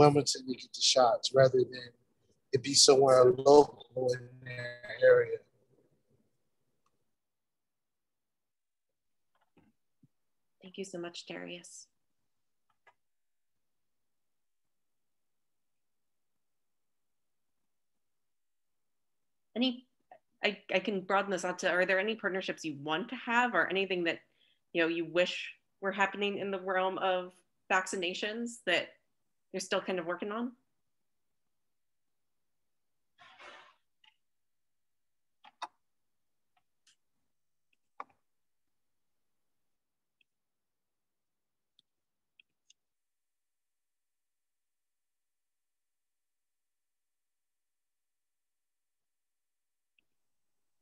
Wilmington to get the shots rather than it be somewhere local in their area. Thank you so much, Darius. Any, I, I can broaden this out to, are there any partnerships you want to have or anything that, you know, you wish were happening in the realm of vaccinations that you're still kind of working on?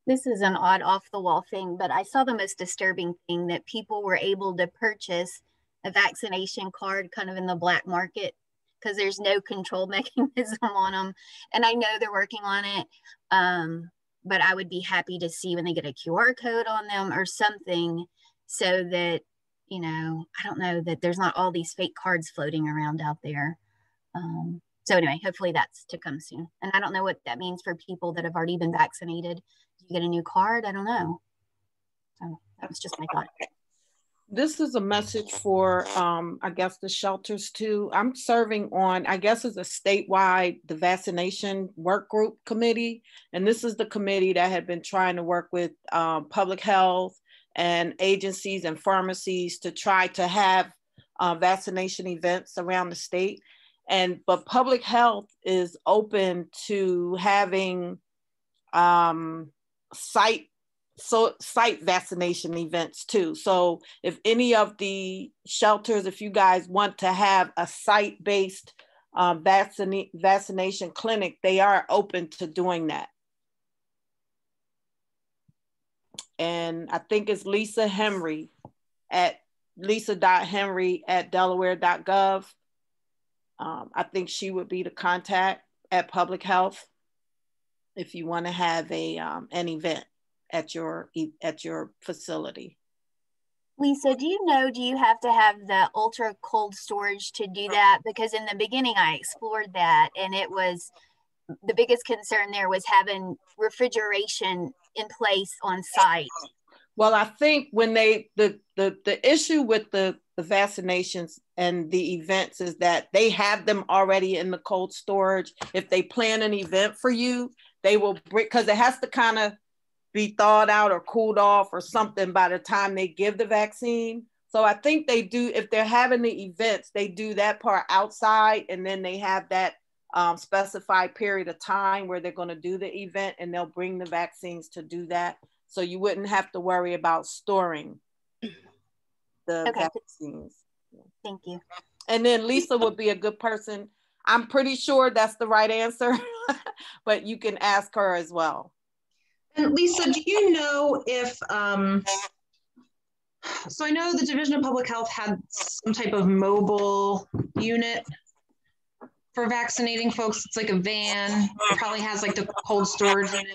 this is an odd off the wall thing, but I saw the most disturbing thing that people were able to purchase a vaccination card kind of in the black market because there's no control mechanism on them. And I know they're working on it. Um, but I would be happy to see when they get a QR code on them or something so that, you know, I don't know that there's not all these fake cards floating around out there. Um, so anyway, hopefully that's to come soon. And I don't know what that means for people that have already been vaccinated you get a new card? I don't know. So that was just my thought. This is a message for, um, I guess, the shelters too. I'm serving on, I guess, as a statewide the vaccination work group committee, and this is the committee that had been trying to work with um, public health and agencies and pharmacies to try to have uh, vaccination events around the state. And but public health is open to having um, site so site vaccination events too. So if any of the shelters, if you guys want to have a site-based um, vaccine, vaccination clinic, they are open to doing that. And I think it's Lisa Henry at lisa.henry at delaware.gov. Um, I think she would be the contact at public health if you want to have a um, an event at your at your facility. Lisa, do you know, do you have to have the ultra cold storage to do that? Because in the beginning I explored that and it was the biggest concern there was having refrigeration in place on site. Well, I think when they the the the issue with the the vaccinations and the events is that they have them already in the cold storage. If they plan an event for you, they will bring because it has to kind of be thawed out or cooled off or something by the time they give the vaccine. So I think they do if they're having the events, they do that part outside and then they have that um, specified period of time where they're going to do the event and they'll bring the vaccines to do that. So you wouldn't have to worry about storing the okay. vaccines. Thank you. And then Lisa would be a good person I'm pretty sure that's the right answer, but you can ask her as well. And Lisa, do you know if, um, so I know the Division of Public Health had some type of mobile unit for vaccinating folks. It's like a van, it probably has like the cold storage in it.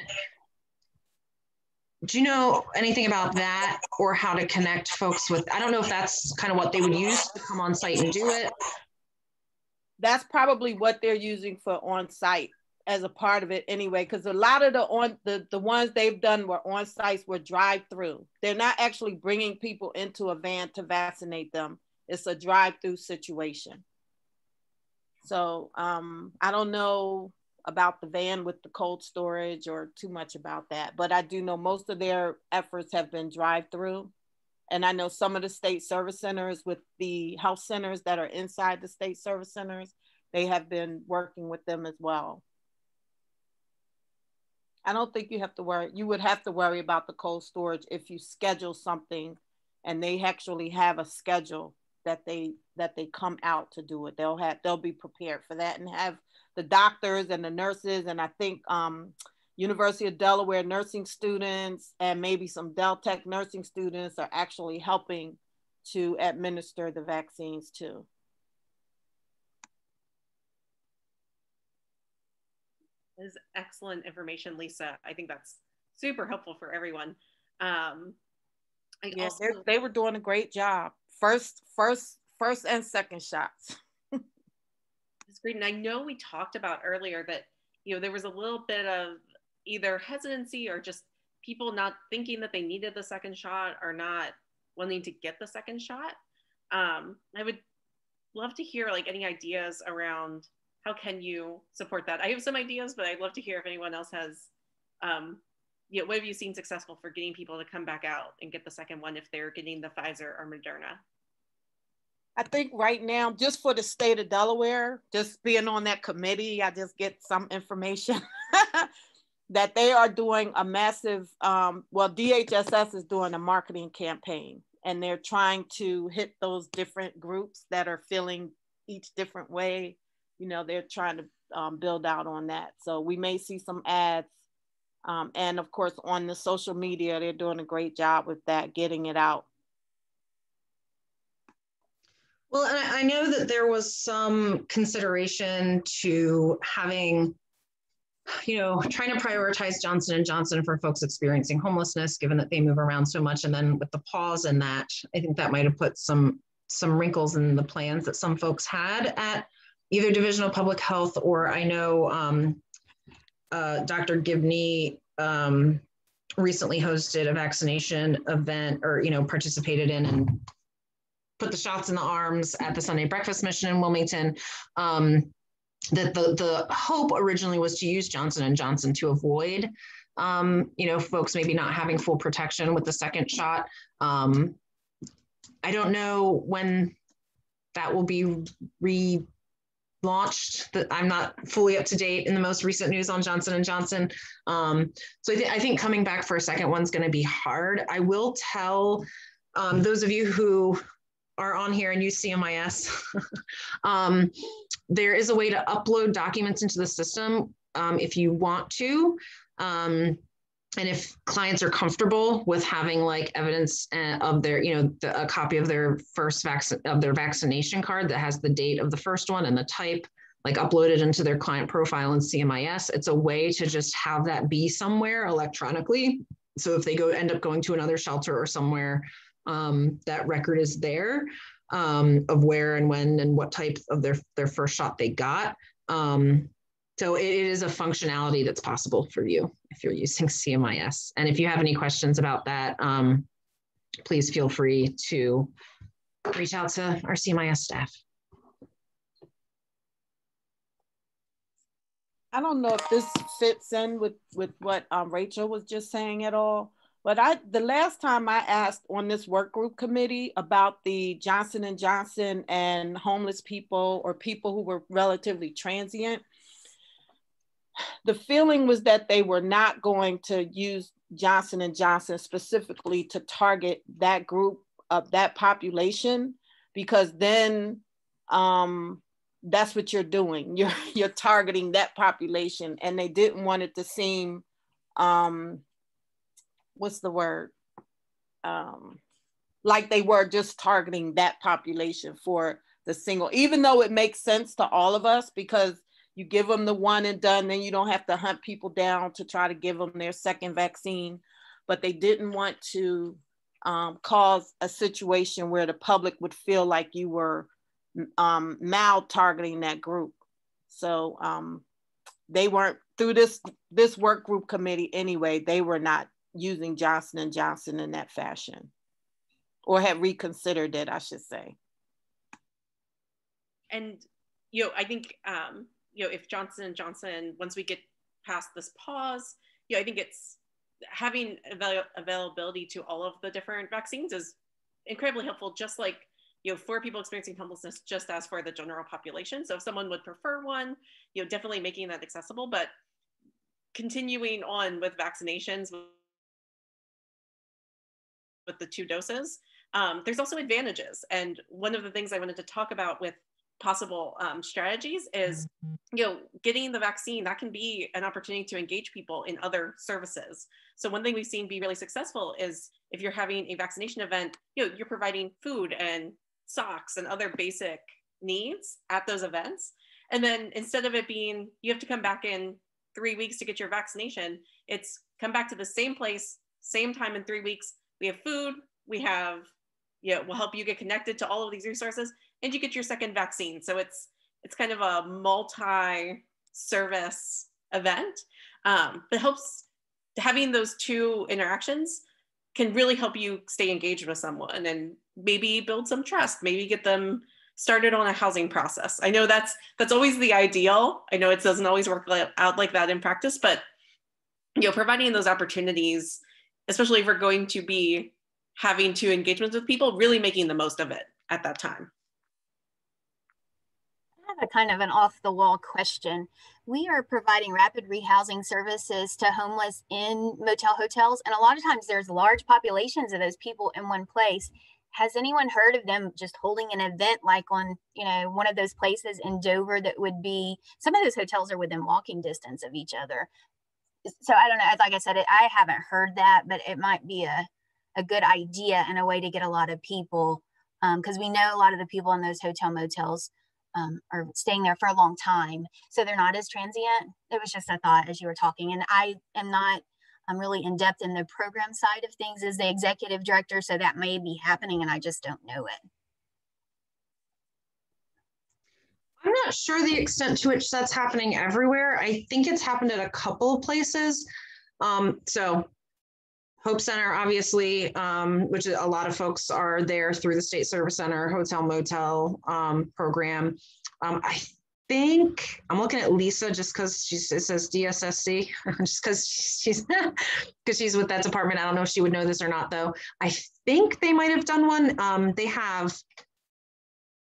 Do you know anything about that or how to connect folks with? I don't know if that's kind of what they would use to come on site and do it, that's probably what they're using for on site as a part of it anyway because a lot of the on the, the ones they've done were on sites were drive through they're not actually bringing people into a van to vaccinate them. It's a drive through situation. So um, i don't know about the van with the cold storage or too much about that but i do know most of their efforts have been drive through and I know some of the state service centers with the health centers that are inside the state service centers, they have been working with them as well. I don't think you have to worry. You would have to worry about the cold storage if you schedule something and they actually have a schedule that they that they come out to do it. They'll have they'll be prepared for that and have the doctors and the nurses and I think um, University of Delaware nursing students and maybe some Deltech nursing students are actually helping to administer the vaccines too. Is excellent information, Lisa. I think that's super helpful for everyone. Um, I yeah, also, they were doing a great job. First, first, first and second shots. That's great. And I know we talked about earlier that, you know, there was a little bit of either hesitancy or just people not thinking that they needed the second shot or not wanting to get the second shot. Um, I would love to hear like any ideas around how can you support that? I have some ideas, but I'd love to hear if anyone else has, um, you know, what have you seen successful for getting people to come back out and get the second one if they're getting the Pfizer or Moderna? I think right now, just for the state of Delaware, just being on that committee, I just get some information that they are doing a massive, um, well, DHSS is doing a marketing campaign and they're trying to hit those different groups that are feeling each different way. You know, they're trying to um, build out on that. So we may see some ads. Um, and of course, on the social media, they're doing a great job with that, getting it out. Well, and I know that there was some consideration to having you know trying to prioritize johnson and johnson for folks experiencing homelessness given that they move around so much and then with the pause in that i think that might have put some some wrinkles in the plans that some folks had at either division of public health or i know um, uh, dr gibney um, recently hosted a vaccination event or you know participated in and put the shots in the arms at the sunday breakfast mission in wilmington um, that the the hope originally was to use Johnson and Johnson to avoid, um, you know, folks maybe not having full protection with the second shot. Um, I don't know when that will be relaunched. That I'm not fully up to date in the most recent news on Johnson and Johnson. Um, so I, th- I think coming back for a second one's going to be hard. I will tell um, those of you who are on here and use CMIS, um, there is a way to upload documents into the system um, if you want to. And if clients are comfortable with having like evidence uh, of their, you know, the, a copy of their first vaccine of their vaccination card that has the date of the first one and the type, like uploaded into their client profile in CMIS, it's a way to just have that be somewhere electronically. So if they go end up going to another shelter or somewhere um, that record is there um, of where and when and what type of their, their first shot they got. Um, so it, is a functionality that's possible for you if you're using CMIS. And if you have any questions about that, um, please feel free to reach out to our CMIS staff. I don't know if this fits in with, with what um, Rachel was just saying at all, but I the last time I asked on this work group committee about the Johnson and Johnson and homeless people or people who were relatively transient, the feeling was that they were not going to use Johnson and Johnson specifically to target that group of that population because then um, that's what you're doing. You're you're targeting that population, and they didn't want it to seem um, what's the word? Um, like they were just targeting that population for the single, even though it makes sense to all of us because you give them the one and done, then you don't have to hunt people down to try to give them their second vaccine. But they didn't want to um, cause a situation where the public would feel like you were um, mal targeting that group. So um, they weren't through this this work group committee anyway. They were not using Johnson and Johnson in that fashion, or had reconsidered it, I should say. And you know, I think um, you know if Johnson and Johnson, once we get past this pause, you know, I think it's having avail- availability to all of the different vaccines is incredibly helpful. Just like you know, for people experiencing homelessness, just as for the general population. So if someone would prefer one, you know, definitely making that accessible, but continuing on with vaccinations with the two doses. Um, there's also advantages. And one of the things I wanted to talk about with possible um, strategies is you know getting the vaccine that can be an opportunity to engage people in other services. So one thing we've seen be really successful is if you're having a vaccination event you know you're providing food and socks and other basic needs at those events. And then instead of it being you have to come back in three weeks to get your vaccination it's come back to the same place same time in three weeks. We have food, we have, yeah, we'll help you get connected to all of these resources and you get your second vaccine. So it's, it's kind of a multi-service event. Um, that helps having those two interactions can really help you stay engaged with someone and maybe build some trust maybe get them started on a housing process. I know that's that's always the ideal. I know it doesn't always work out like that in practice but you know providing those opportunities especially if we're going to be having two engagements with people really making the most of it at that time have a kind of an off the wall question. We are providing rapid rehousing services to homeless in motel hotels, and a lot of times there's large populations of those people in one place. Has anyone heard of them just holding an event like on, you know, one of those places in Dover that would be some of those hotels are within walking distance of each other. So I don't know. Like I said, I haven't heard that, but it might be a, a good idea and a way to get a lot of people because um, we know a lot of the people in those hotel motels um, are staying there for a long time. So they're not as transient. It was just a thought as you were talking. And I am not I'm really in depth in the program side of things as the executive director. So that may be happening and I just don't know it. I'm not sure the extent to which that's happening everywhere. I think it's happened at a couple of places. Um, so Hope Center, obviously, um, which a lot of folks are there through the State Service Center Hotel Motel um, program. Um, I think I'm looking at Lisa just because she says DSSC, just because she's because she's with that department. I don't know if she would know this or not, though. I think they might have done one. Um, they have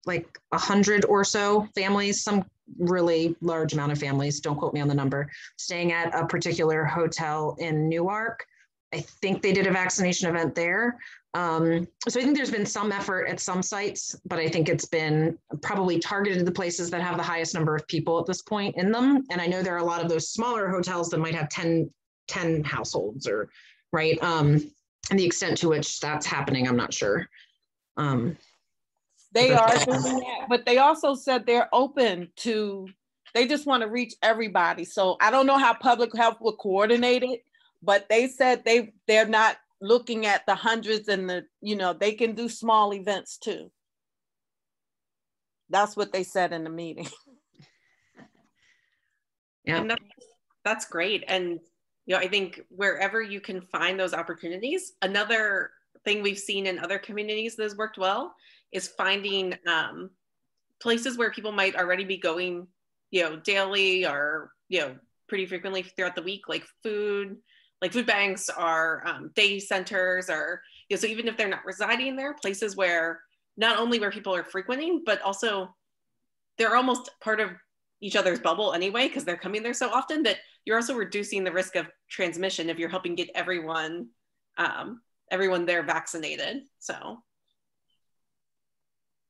like a hundred or so families, some really large amount of families. Don't quote me on the number. Staying at a particular hotel in Newark. I think they did a vaccination event there. Um, so I think there's been some effort at some sites, but I think it's been probably targeted to the places that have the highest number of people at this point in them. And I know there are a lot of those smaller hotels that might have 10, 10 households or right. Um, and the extent to which that's happening, I'm not sure. Um, they are doing that, but they also said they're open to they just want to reach everybody. So I don't know how public health will coordinate it, but they said they they're not looking at the hundreds and the you know they can do small events too. That's what they said in the meeting. Yeah. That's, that's great. And you know i think wherever you can find those opportunities another thing we've seen in other communities that has worked well is finding um, places where people might already be going you know daily or you know pretty frequently throughout the week like food like food banks are um, day centers or you know, so even if they're not residing there places where not only where people are frequenting but also they're almost part of each other's bubble anyway because they're coming there so often that you're also reducing the risk of transmission if you're helping get everyone um, everyone there vaccinated. So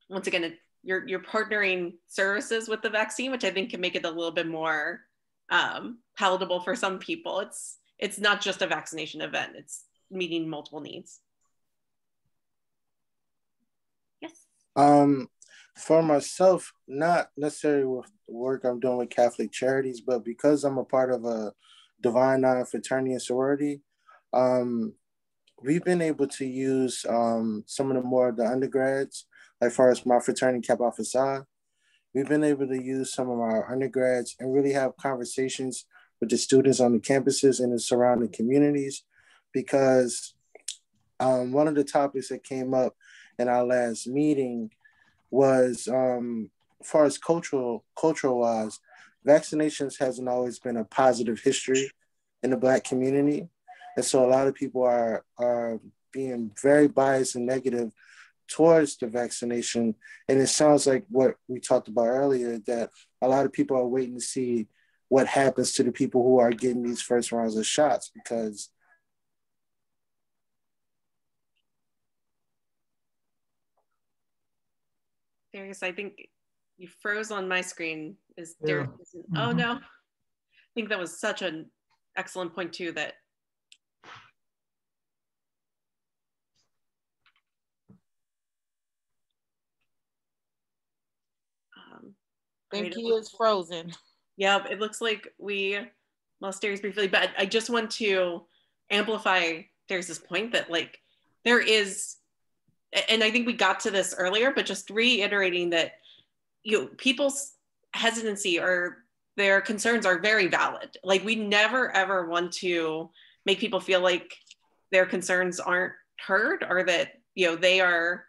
once again you're you're partnering services with the vaccine which i think can make it a little bit more um, palatable for some people. It's it's not just a vaccination event, it's meeting multiple needs. Yes. Um, for myself, not necessarily with the work I'm doing with Catholic Charities, but because I'm a part of a Divine Nine fraternity and sorority, um, we've been able to use um, some of the more of the undergrads, like far as my fraternity Kappa Alpha Psi, we've been able to use some of our undergrads and really have conversations with the students on the campuses and the surrounding communities because um, one of the topics that came up in our last meeting was um, as far as cultural cultural wise vaccinations hasn't always been a positive history in the black community. And so a lot of people are are being very biased and negative towards the vaccination. And it sounds like what we talked about earlier that a lot of people are waiting to see what happens to the people who are getting these first rounds of shots because Darius, I think you froze on my screen. Is there? Yeah. Oh mm-hmm. no, I think that was such an excellent point too. That um, I think he is frozen. Yep, it looks like we lost Darius briefly, but I just want to amplify Darius's point that like there is, and I think we got to this earlier, but just reiterating that you know people's hesitancy or their concerns are very valid. Like we never ever want to make people feel like their concerns aren't heard or that you know they are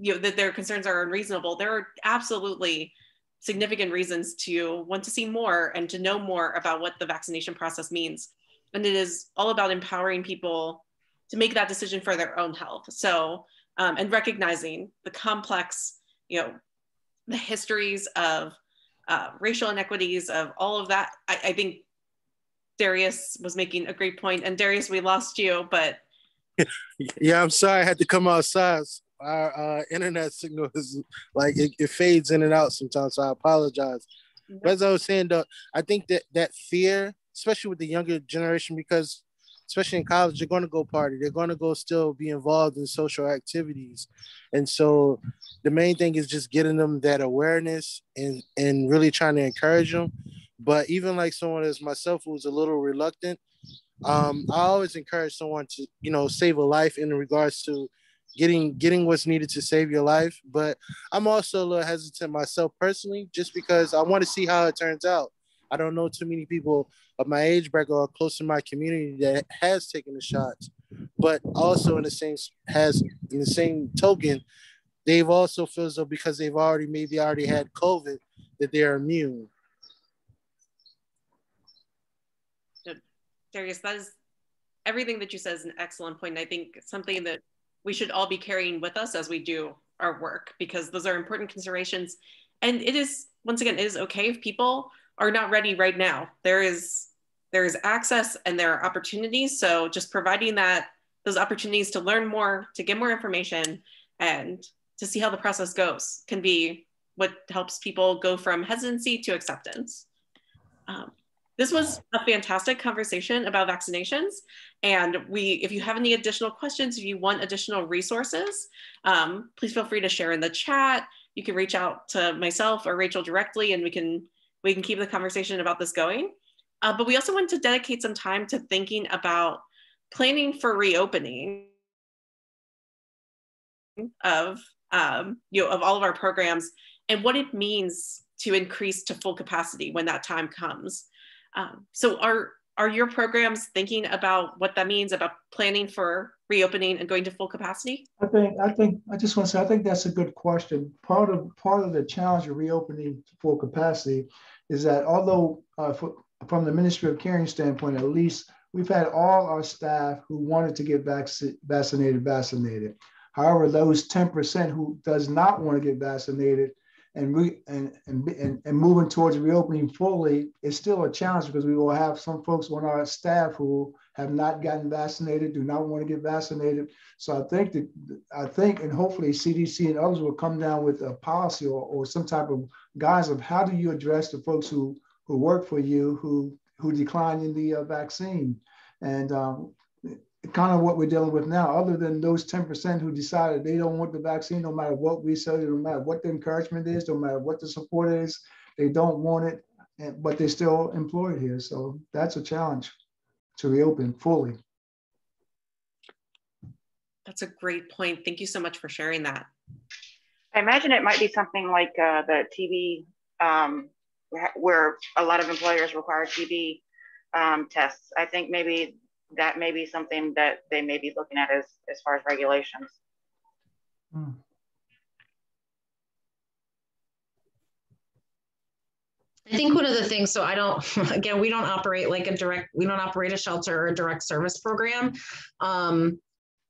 you know that their concerns are unreasonable. There are absolutely significant reasons to want to see more and to know more about what the vaccination process means. And it is all about empowering people to make that decision for their own health. So, um, and recognizing the complex, you know, the histories of uh, racial inequities, of all of that. I, I think Darius was making a great point. And Darius, we lost you, but. yeah, I'm sorry I had to come outside our uh, internet signal is like it, it, fades in and out sometimes. So I apologize. But as I was saying, though, I think that that fear, especially with the younger generation, because especially in college, they're going to go party. They're going to go still be involved in social activities, and so the main thing is just getting them that awareness and and really trying to encourage them. But even like someone as myself who's a little reluctant, um, I always encourage someone to you know save a life in regards to getting getting what's needed to save your life. But I'm also a little hesitant myself personally, just because I want to see how it turns out. I don't know too many people of my age bracket or close to my community that has taken the shots, but also in the same has in the same token, they've also feel as though because they've already maybe already had COVID that they're immune. Darius, that is everything that you said is an excellent point. I think something that we should all be carrying with us as we do our work because those are important considerations. And it is, once again, it is okay if people are not ready right now. There is there is access and there are opportunities. So just providing that those opportunities to learn more, to get more information, and to see how the process goes can be what helps people go from hesitancy to acceptance. Um, this was a fantastic conversation about vaccinations. And we, if you have any additional questions, if you want additional resources, um, please feel free to share in the chat. You can reach out to myself or Rachel directly and we can, we can keep the conversation about this going. Uh, but we also want to dedicate some time to thinking about planning for reopening of, um, you know, of all of our programs and what it means to increase to full capacity when that time comes. Um, so are are your programs thinking about what that means about planning for reopening and going to full capacity? I think I think I just want to say I think that's a good question. Part of part of the challenge of reopening to full capacity is that although uh, for, from the Ministry of Caring standpoint, at least we've had all our staff who wanted to get vac- vaccinated vaccinated. However, those 10% who does not want to get vaccinated and, re, and, and, and, and moving towards reopening fully is still a challenge because we will have some folks on our staff who have not gotten vaccinated, do not want to get vaccinated. So I think that I think and hopefully CDC and others will come down with a policy or, or some type of guise of how do you address the folks who who work for you who who decline in the uh, vaccine. And um, kind of what we're dealing with now, other than those 10% who decided they don't want the vaccine, no matter what we say, no matter what the encouragement is, no matter what the support is, they don't want it, but they're still employed here. So that's a challenge to reopen fully. That's a great point. Thank you so much for sharing that. I imagine it might be something like uh, the TB, um, where a lot of employers require TB um, tests. I think maybe that may be something that they may be looking at as, as far as regulations. Hmm. I think one of the things, so I don't, again, we don't operate like a direct, we don't operate a shelter or a direct service program. Um,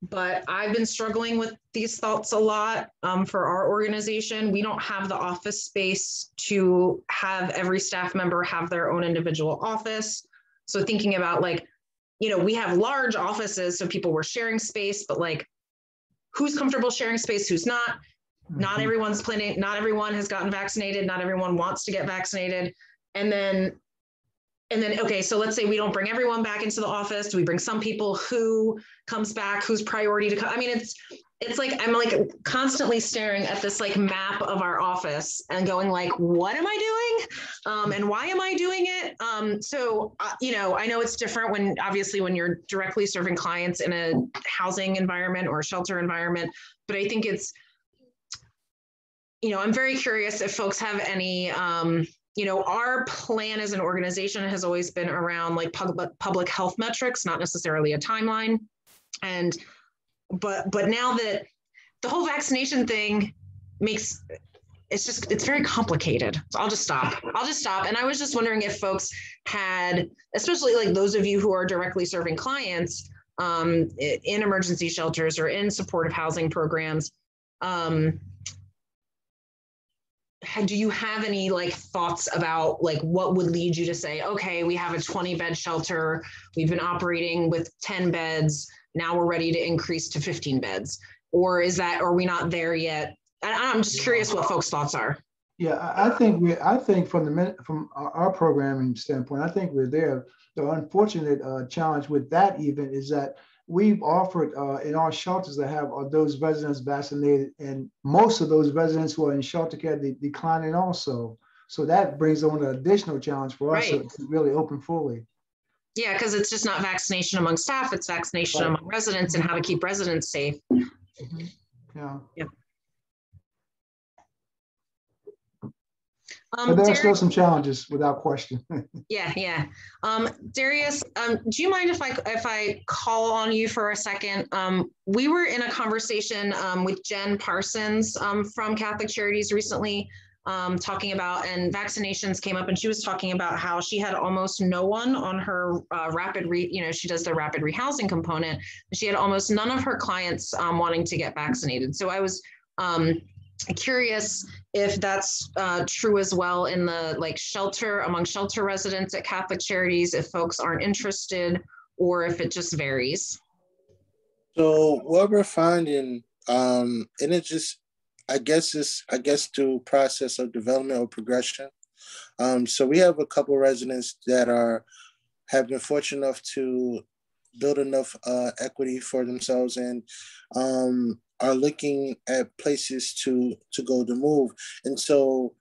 but I've been struggling with these thoughts a lot um, for our organization. We don't have the office space to have every staff member have their own individual office. So thinking about like you know, we have large offices, so people were sharing space, but like who's comfortable sharing space, who's not. Mm-hmm. Not everyone's planning, not everyone has gotten vaccinated, not everyone wants to get vaccinated. And then and then okay so let's say we don't bring everyone back into the office do we bring some people who comes back who's priority to come i mean it's it's like i'm like constantly staring at this like map of our office and going like what am i doing um, and why am i doing it um, so uh, you know i know it's different when obviously when you're directly serving clients in a housing environment or shelter environment but i think it's you know i'm very curious if folks have any um, you know, our plan as an organization has always been around like public public health metrics, not necessarily a timeline. And but but now that the whole vaccination thing makes it's just it's very complicated. So i'll just stop. I'll just stop. And i was just wondering if folks had especially like those of you who are directly serving clients um, in emergency shelters or in supportive housing programs um, do you have any like thoughts about like what would lead you to say okay we have a 20 bed shelter. We've been operating with 10 beds. Now we're ready to increase to 15 beds. Or is that are we not there yet i'm just curious what folks thoughts are yeah i think we i think from the from our programming standpoint i think we're there the unfortunate uh, challenge with that even is that we've offered uh, in our shelters that have uh, those residents vaccinated and most of those residents who are in shelter care they declining also so that brings on an additional challenge for us right. to really open fully yeah, because it's just not vaccination among staff, it's vaccination right. among residents and how to keep residents safe. Mm-hmm. Yeah. Yeah. Um, but there Darius, are still some challenges without question. yeah, yeah. Um, Darius, um, do you mind if I if I call on you for a second? Um, we were in a conversation um, with Jen Parsons um, from Catholic Charities recently um, talking about, and vaccinations came up, and she was talking about how she had almost no one on her uh, rapid re, you know, she does the rapid rehousing component. She had almost none of her clients um, wanting to get vaccinated. So I was um, curious if that's uh, true as well in the like shelter among shelter residents at Catholic Charities, if folks aren't interested, or if it just varies. So what we're finding, um, and it just I guess it's I guess through process of development or progression. Um, so we have a couple residents that are have been fortunate enough to build enough uh, equity for themselves and um, are looking at places to to go to move. And so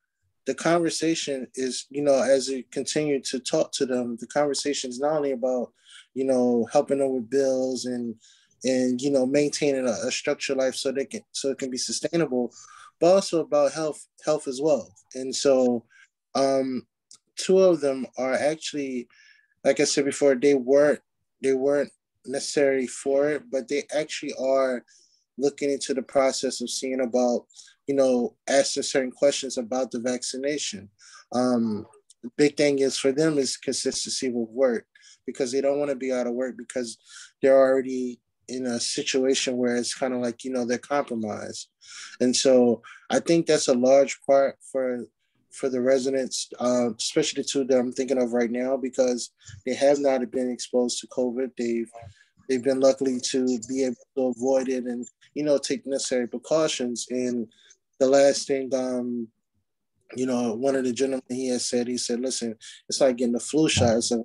the conversation is, you know, as we continue to talk to them, the conversation is not only about, you know, helping them with bills and and you know maintaining a, a structured life so they can so it can be sustainable but also about health health as well and so um two of them are actually like i said before they weren't they weren't necessary for it but they actually are looking into the process of seeing about you know asking certain questions about the vaccination. Um the big thing is for them is consistency with work because they don't want to be out of work because they're already in a situation where it's kind of like you know they're compromised. And so i think that's a large part for for the residents uh, especially the two that i'm thinking of right now because they have not been exposed to covid. They've they've been lucky to be able to avoid it and you know take necessary precautions and the last thing um you know one of the gentlemen he has said he said listen it's like getting the flu shot so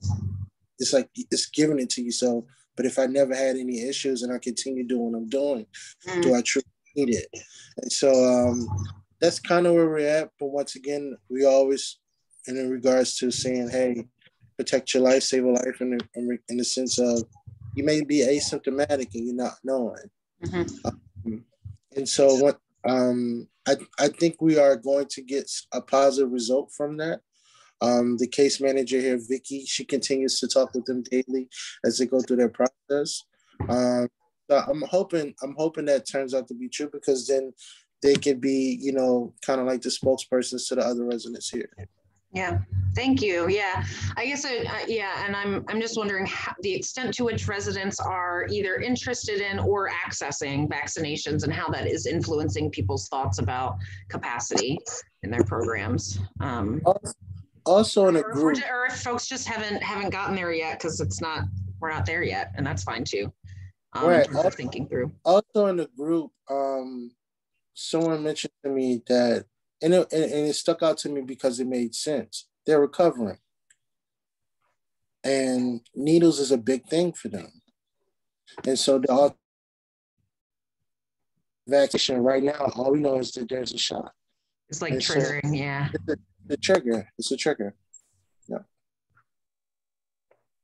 it's like it's giving it to you so but if I never had any issues and I continue doing what I'm doing, mm. do I truly need it? And so um, that's kind of where we're at. But once again, we always, and in regards to saying, hey, protect your life, save a life, in the, in the sense of you may be asymptomatic and you're not knowing. Mm-hmm. Um, and so what um, I, I think we are going to get a positive result from that. Um, the case manager here, Vicky, she continues to talk with them daily as they go through their process. Um, so I'm hoping I'm hoping that turns out to be true because then they could be, you know, kind of like the spokespersons to the other residents here. Yeah, thank you. Yeah, I guess I, uh, yeah, and I'm I'm just wondering how, the extent to which residents are either interested in or accessing vaccinations and how that is influencing people's thoughts about capacity in their programs. Um, also in a group? or if folks just haven't haven't gotten there yet because it's not we're not there yet and that's fine too. Um, right also, thinking through. also in the group um someone mentioned to me that and it, and it stuck out to me because it made sense they're recovering and needles is a big thing for them and so the vaccination right now all we know is that there's a shot it's like and triggering so, yeah the trigger. It's a trigger. Yeah.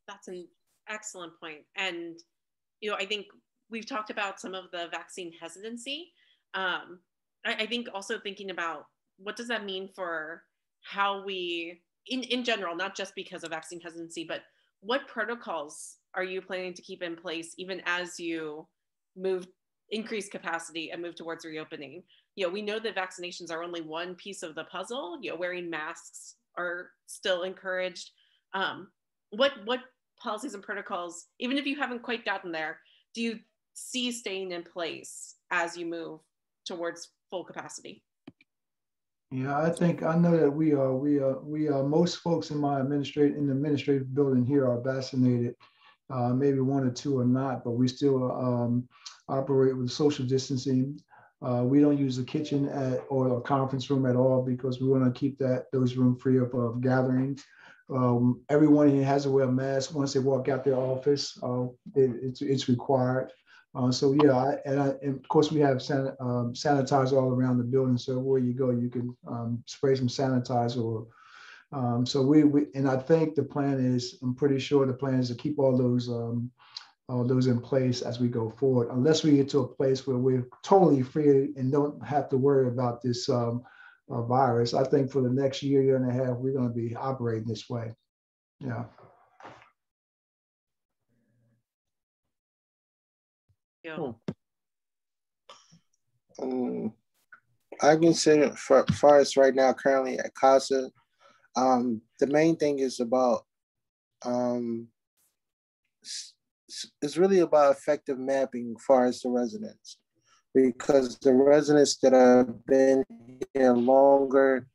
That's an excellent point. And, you know, I think we've talked about some of the vaccine hesitancy. Um, I, I think also thinking about what does that mean for how we, in, in general, not just because of vaccine hesitancy, but what protocols are you planning to keep in place even as you move increase capacity and move towards reopening? You know we know that vaccinations are only one piece of the puzzle. You know wearing masks are still encouraged. Um, what what policies and protocols even if you haven't quite gotten there do you see staying in place as you move towards full capacity yeah, I think I know that we are we are we are most folks in my administrative in the administrative building here are vaccinated. Uh, maybe one or two are not, but we still um, operate with social distancing. Uh, we don't use the kitchen at, or a conference room at all because we want to keep that those room free up of gatherings. Um, everyone here has to wear a mask once they walk out their office. Uh, it, it's it's required. Uh, so yeah, I, and, I, and, of course we have san, um, sanitizer all around the building. So where you go, you can um, spray some sanitizer. Or, um, so we, we, and I think the plan is, I'm pretty sure the plan is to keep all those um, all those in place as we go forward, unless we get to a place where we're totally free and don't have to worry about this um, uh, virus. I think for the next year, year and a half, we're going to be operating this way. Yeah. Yeah. Um, I consider for far as right now, currently at CASA, um, the main thing is about um, it's really about effective mapping far as the residents. Because the residents that have been here longer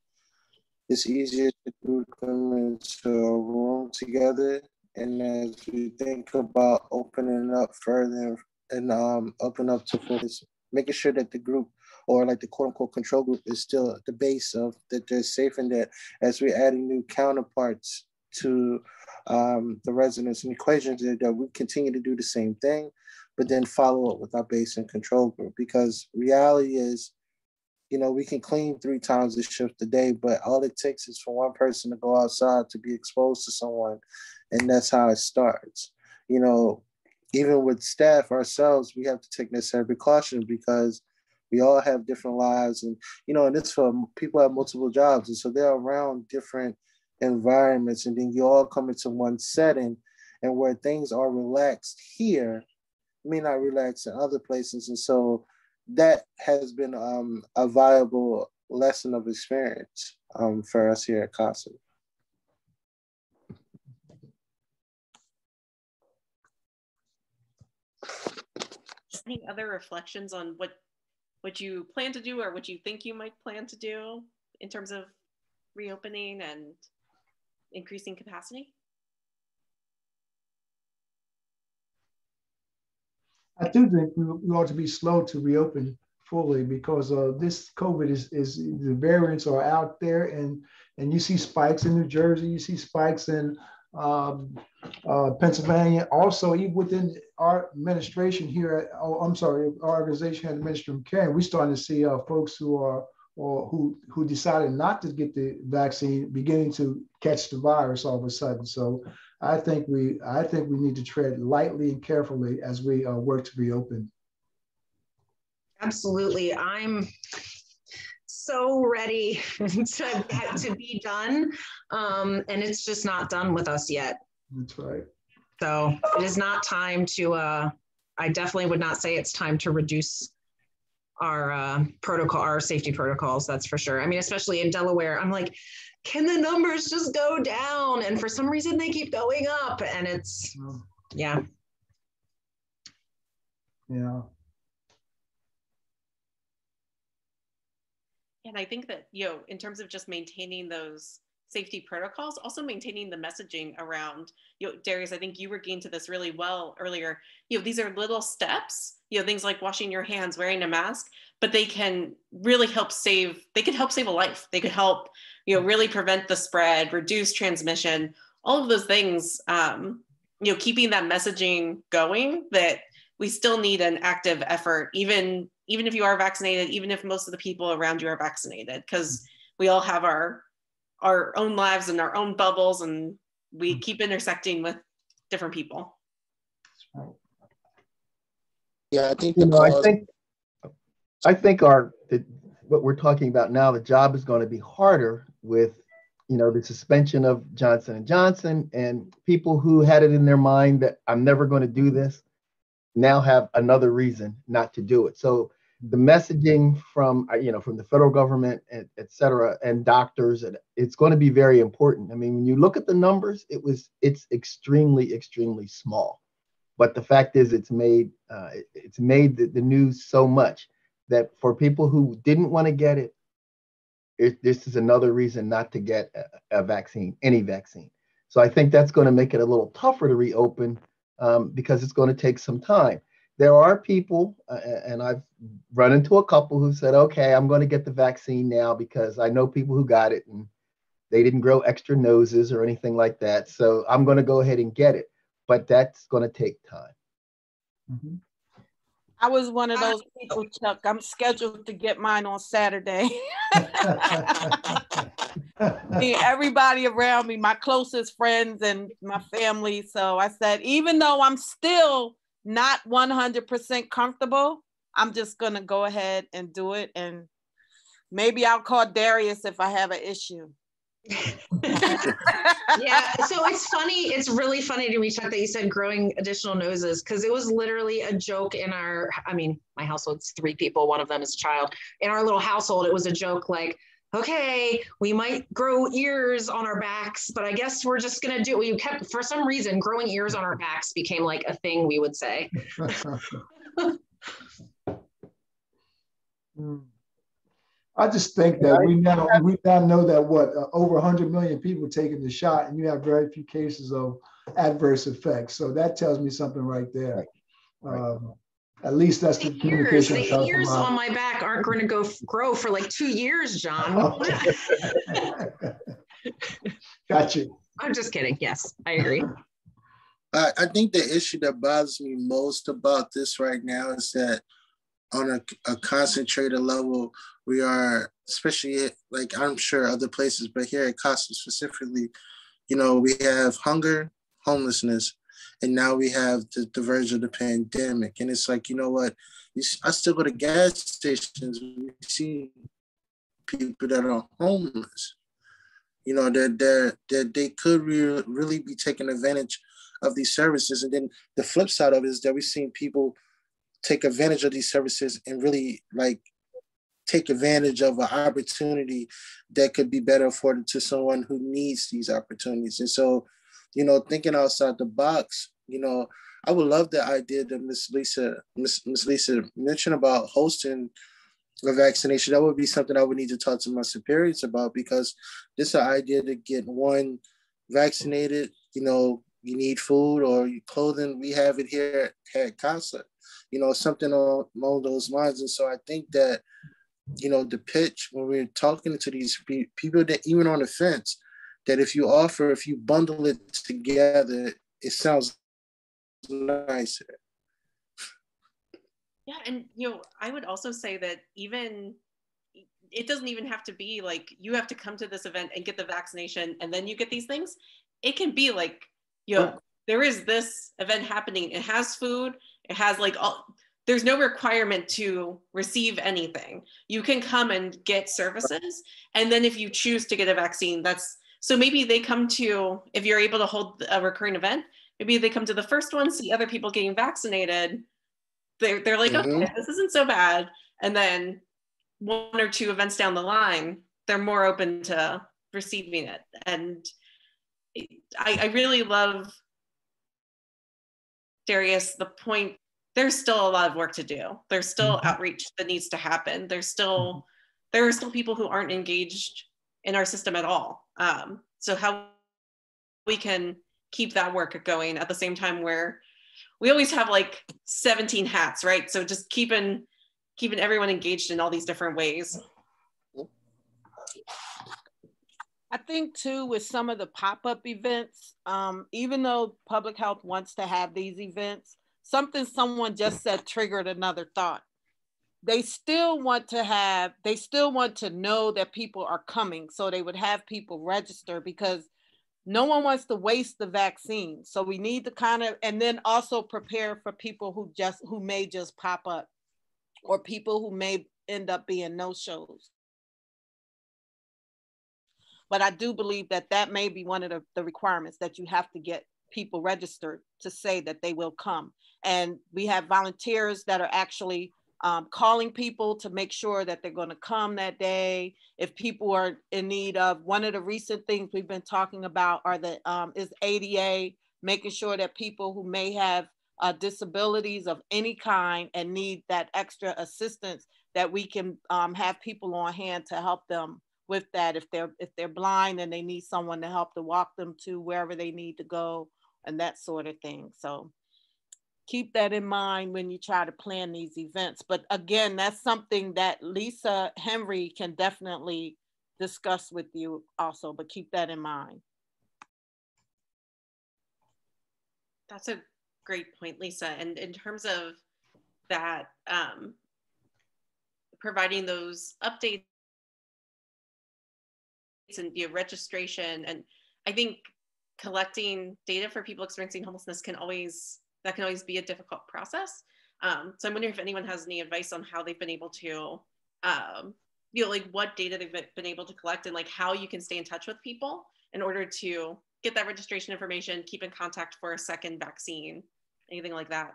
it's easier to group them into a room together. And as we think about opening up further and um, open up to making sure that the group or like the quote unquote control group is still the base of that they're safe and that as we're adding new counterparts to um, the residents and equations that, that we continue to do the same thing, but then follow up with our base and control group because reality is, you know, we can clean three times a shift a day, but all it takes is for one person to go outside to be exposed to someone, and that's how it starts. You know, even with staff ourselves, we have to take necessary precautions because we all have different lives and you know and it's for people have multiple jobs and so they're around different environments and then you all come into one setting and where things are relaxed here may not relax in other places and so that has been um, a viable lesson of experience um, for us here at CASA. Any other reflections on what what you plan to do or what you think you might plan to do in terms of reopening and increasing capacity? I do think we, ought to be slow to reopen fully because uh, this COVID is, is the variants are out there and and you see spikes in New Jersey, you see spikes in um, uh, Pennsylvania. Also, even within our administration here, at, oh, I'm sorry, our organization at Ministry of Caring, we're starting to see uh, folks who are or who who decided not to get the vaccine beginning to catch the virus all of a sudden. So I think we I think we need to tread lightly and carefully as we uh, work to reopen. Absolutely, I'm so ready to, to be done. Um, and it's just not done with us yet. That's right. So it is not time to, uh, I definitely would not say it's time to reduce our uh, protocol, our safety protocols. That's for sure. I mean, especially in Delaware, I'm like, can the numbers just go down? And for some reason, they keep going up. And it's, yeah. Yeah. And I think that, you know, in terms of just maintaining those safety protocols, also maintaining the messaging around, you know, Darius, I think you were getting to this really well earlier. You know, these are little steps, you know, things like washing your hands, wearing a mask, but they can really help save, they could help save a life. They could help, you know, really prevent the spread, reduce transmission, all of those things, um, you know, keeping that messaging going that we still need an active effort, even even if you are vaccinated, even if most of the people around you are vaccinated, because we all have our our own lives and our own bubbles, and we mm-hmm. keep intersecting with different people. Yeah, I think you know, I think I think our the, what we're talking about now, the job is going to be harder with you know, the suspension of Johnson and Johnson, and people who had it in their mind that I'm never going to do this now have another reason not to do it. So the messaging from uh, you know from the federal government, et, et cetera, and doctors, and it's going to be very important. I mean, when you look at the numbers, it was it's extremely extremely small, but the fact is, it's made uh, it's made the, the news so much that for people who didn't want to get it it, this is another reason not to get a, a, vaccine, any vaccine. So I think that's going to make it a little tougher to reopen um, because it's going to take some time. There are people, uh, and I've run into a couple who said, okay, I'm going to get the vaccine now because I know people who got it and they didn't grow extra noses or anything like that. So I'm going to go ahead and get it. But that's going to take time. Mm-hmm. I was one of those people, Chuck. I'm scheduled to get mine on Saturday. everybody around me, my closest friends and my family. So I said, even though I'm still not 100% comfortable, I'm just going to go ahead and do it. And maybe I'll call Darius if I have an issue yeah so it's funny it's really funny to me chuck that you said growing additional noses because it was literally a joke in our i mean my household's three people one of them is a child in our little household it was a joke like okay we might grow ears on our backs but i guess we're just going to do we kept for some reason growing ears on our backs became like a thing we would say mm. I just think that we now we now know that what uh, over 100 million people taking the shot, and you have very few cases of adverse effects. So that tells me something right there. Right. Um, at least that's the, the communication. Ears, the ears on my back aren't going to go grow for like two years, John. Oh. gotcha. I'm just kidding. Yes, I agree. I, I think the issue that bothers me most about this right now is that on a, a concentrated level, we are, especially like I'm sure other places, but here at Costa specifically, you know, we have hunger, homelessness, and now we have the, the verge of the pandemic. And it's like, you know what? I still go to gas stations. We see people that are homeless. You know, that that that they could re- really be taking advantage of these services. And then the flip side of it is that we've seen people take advantage of these services and really like take advantage of an opportunity that could be better afforded to someone who needs these opportunities. And so, you know, thinking outside the box, you know, I would love the idea that Miss Lisa, Miss, Lisa mentioned about hosting a vaccination. That would be something I would need to talk to my superiors about because this idea to get one vaccinated, you know, you need food or clothing. We have it here at CASA you know, something along those lines. And so I think that, you know, the pitch when we're talking to these people that even on the fence, that if you offer, if you bundle it together, it sounds nicer. Yeah, and you know, I would also say that even it doesn't even have to be like you have to come to this event and get the vaccination and then you get these things. It can be like, you know, there is this event happening. It has food. It has like all, there's no requirement to receive anything. You can come and get services. And then if you choose to get a vaccine, that's so maybe they come to, if you're able to hold a recurring event, maybe they come to the first one, see other people getting vaccinated. They're, they're like, mm-hmm. okay, this isn't so bad. And then one or two events down the line, they're more open to receiving it. And I, I really love Darius, the point there's still a lot of work to do. There's still mm-hmm. outreach that needs to happen. There's still mm-hmm. there are still people who aren't engaged in our system at all. Um, so how we can keep that work going at the same time where we always have like 17 hats, right? So just keeping keeping everyone engaged in all these different ways. I think too with some of the pop-up events, um, even though public health wants to have these events, something someone just said triggered another thought. They still want to have, they still want to know that people are coming. So they would have people register because no one wants to waste the vaccine. So we need to kind of, and then also prepare for people who just, who may just pop up or people who may end up being no shows. But I do believe that that may be one of the, the requirements that you have to get people registered to say that they will come. And we have volunteers that are actually um, calling people to make sure that they're going to come that day. If people are in need of one of the recent things we've been talking about are the um, is ADA, making sure that people who may have uh, disabilities of any kind and need that extra assistance that we can um, have people on hand to help them with that if they're if they're blind and they need someone to help to walk them to wherever they need to go and that sort of thing so keep that in mind when you try to plan these events but again that's something that lisa henry can definitely discuss with you also but keep that in mind that's a great point, Lisa. And in terms of that, um, providing those updates and know, registration, and I think collecting data for people experiencing homelessness can always that can always be a difficult process. Um, so I'm wondering if anyone has any advice on how they've been able to, um, you know, like what data they've been able to collect and like how you can stay in touch with people in order to get that registration information, keep in contact for a second vaccine, anything like that.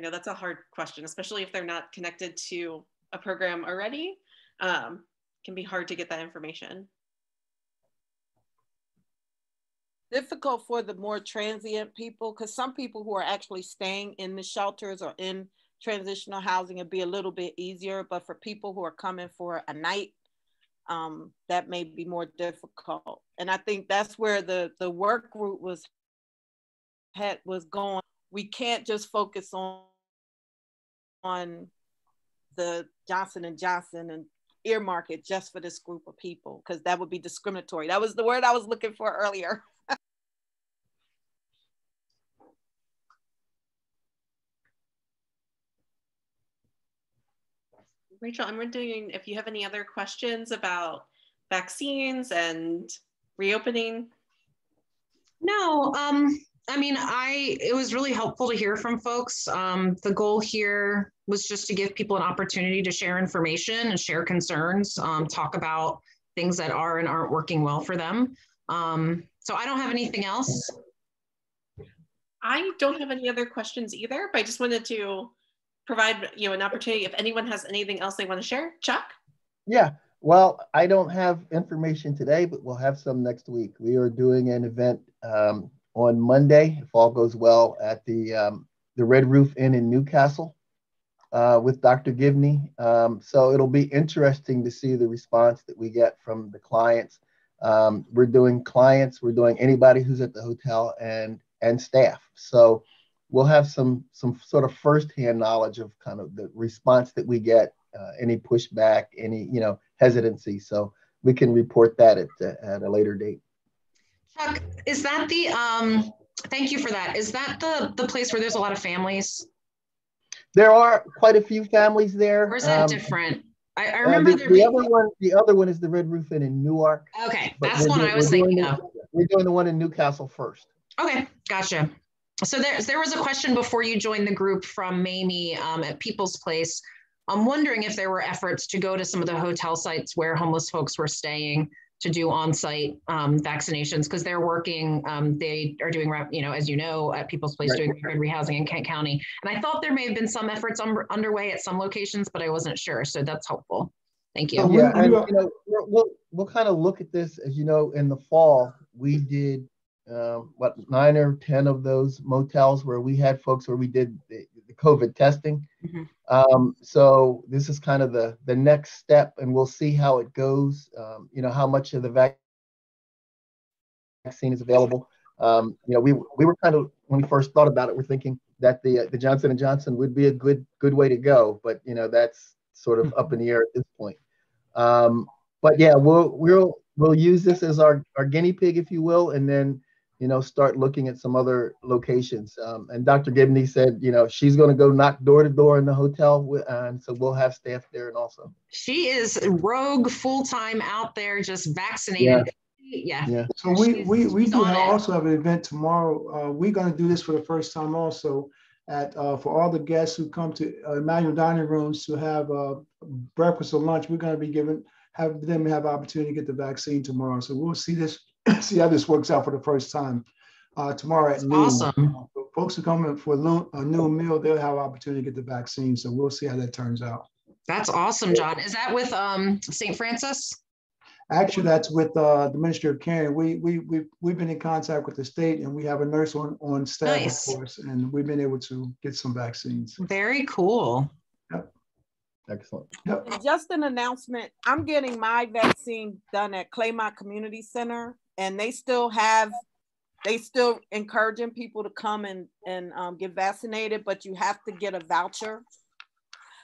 I know that's a hard question, especially if they're not connected to a program already. Um, can be hard to get that information. difficult for the more transient people because some people who are actually staying in the shelters or in transitional housing it'd be a little bit easier but for people who are coming for a night um, that may be more difficult and i think that's where the the work group was had was going we can't just focus on on the johnson and johnson and earmark it just for this group of people because that would be discriminatory that was the word i was looking for earlier Rachel, I'm wondering if you have any other questions about vaccines and reopening. No, um, I mean, I it was really helpful to hear from folks. Um, the goal here was just to give people an opportunity to share information and share concerns, um, talk about things that are and aren't working well for them. Um, so I don't have anything else. I don't have any other questions either, but I just wanted to provide you know an opportunity if anyone has anything else they want to share. Chuck? Yeah. Well, I don't have information today, but we'll have some next week. We are doing an event um, on Monday, if all goes well, at the um, the Red Roof Inn in New Castle uh, with Dr. Gibney. Um, so it'll be interesting to see the response that we get from the clients. Um, we're doing clients, we're doing anybody who's at the hotel and and staff. So we'll have some some sort of firsthand knowledge of kind of the response that we get, uh, any pushback, any you know hesitancy. So we can report that at at a later date. Chuck, is that the um? Thank you for that. Is that the the place where there's a lot of families? There are quite a few families there. Or is that um, different? I, I remember uh, the, the other one. The other one is the Red Roof Inn in Newark. Okay, that's one I was thinking the, of. We're doing the one in New Castle first. Okay, gotcha so there, there was a question before you joined the group from Mamie um, at People's Place. I'm wondering if there were efforts to go to some of the hotel sites where homeless folks were staying to do on-site um, vaccinations because they're working. Um, they are doing, you know, as you know, at People's Place, right. doing rapid rehousing in Kent County. And I thought there may have been some efforts un- underway at some locations, but I wasn't sure. So that's helpful. Thank you. Yeah, and you know, we'll we'll kind of look at this as you know in the fall we did um, what nine or ten of those motels where we had folks where we did the, the COVID testing. Mm-hmm. Um, so this is kind of the the next step, and we'll see how it goes. Um, you know how much of the vaccine is available. Um, you know, we we were kind of when we first thought about it, we're thinking that the the Johnson and Johnson would be a good good way to go, but you know that's sort of up in the air at this point. Um, but yeah, we'll we'll we'll use this as our our guinea pig, if you will, and then you know, start looking at some other locations. Um, and Dr. Gibney said, you know, she's going to go knock door to door in the hotel, and so we'll have staff there and also. She is rogue full time out there, just vaccinating. Yeah. Yeah. So we, She's- we, we she's do on it. also have an event tomorrow. Uh, we're gonna do this for the first time also at, uh, for all the guests who come to uh, Emmanuel Dining Rooms to have, uh, breakfast or lunch, we're gonna be giving, have them have opportunity to get the vaccine tomorrow. So we'll see this, see how this works out for the first time, uh, tomorrow at That's noon. awesome. Uh, Folks who come in for a loo- a noon meal, they'll have opportunity to get the vaccine. So we'll see how that turns out. That's awesome, John. Is that with um St. Francis? Actually, that's with uh, the Ministry of Care. We, we, we, we've been in contact with the state and we have a nurse on, on staff, of course, and we've been able to get some vaccines. Very cool. Excellent. Yep. And just an announcement, I'm getting my vaccine done at Claymont Community Center and they still have, they still encouraging people to come and, and um, get vaccinated, but you have to get a voucher.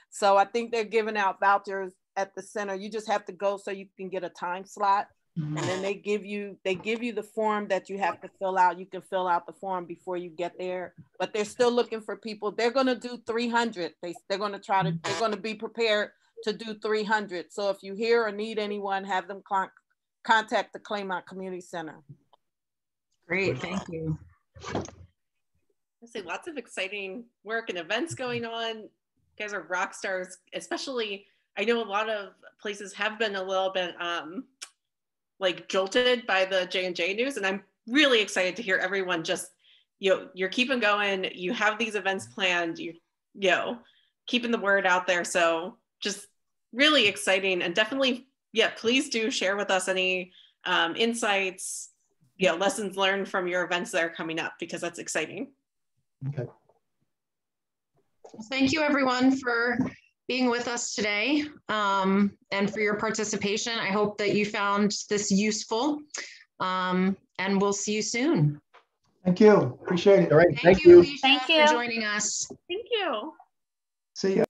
So I think they're giving out vouchers at the center. You just have to go so you can get a time slot. And then they give you, they give you the form that you have to fill out. You can fill out the form before you get there, but they're still looking for people. They're gonna do three hundred. They, they're gonna try to, they're gonna be prepared to do three hundred. So if you hear or need anyone, have them con- contact the Claymont Community Center. Great, thank you. I say lots of exciting work and events going on. You guys are rock stars, especially. I know a lot of places have been a little bit um, like jolted by the J and J news, and I'm really excited to hear everyone just you know you're keeping going. You have these events planned. You you know keeping the word out there. So just really exciting and definitely yeah. Please do share with us any um, insights, you know, lessons learned from your events that are coming up because that's exciting. Okay. Thank you, everyone, for being with us today um, and for your participation. I hope that you found this useful. Um, and we'll see you soon. Thank you. Appreciate it. All right. Thank, Thank you, you. Alicia, Thank for joining us. Thank you. See ya.